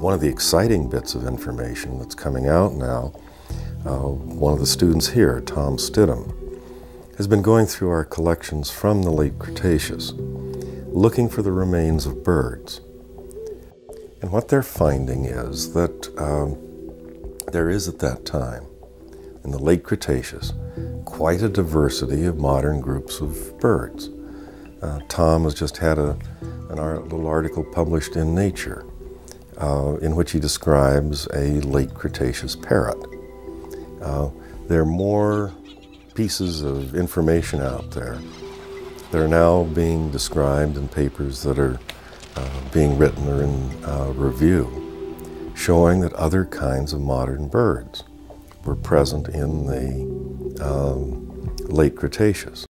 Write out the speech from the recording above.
One of the exciting bits of information that's coming out now, uh, one of the students here, Tom Stidham, has been going through our collections from the late Cretaceous, looking for the remains of birds. And what they're finding is that um, there is at that time, in the late Cretaceous, quite a diversity of modern groups of birds. Uh, Tom has just had a, an art, little article published in Nature uh, in which he describes a late Cretaceous parrot. Uh, there are more pieces of information out there that are now being described in papers that are uh, being written or in uh, review, showing that other kinds of modern birds were present in the um, late Cretaceous.